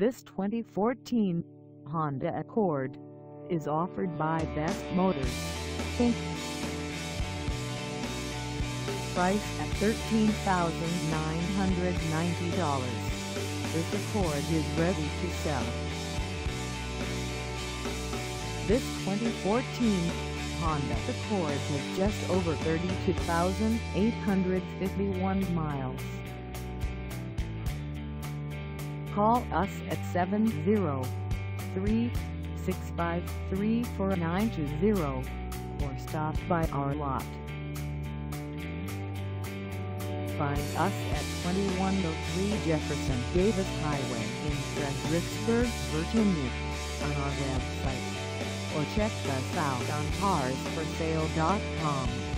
This 2014 Honda Accord is offered by Best Motors, Inc. Price at $13,990. This Accord is ready to sell. This 2014 Honda Accord has just over 32,851 miles. Call us at 703-653-4920 or stop by our lot. Find us at 2103 Jefferson Davis Highway in Fredericksburg, Virginia on our website or check us out on carsforsale.com.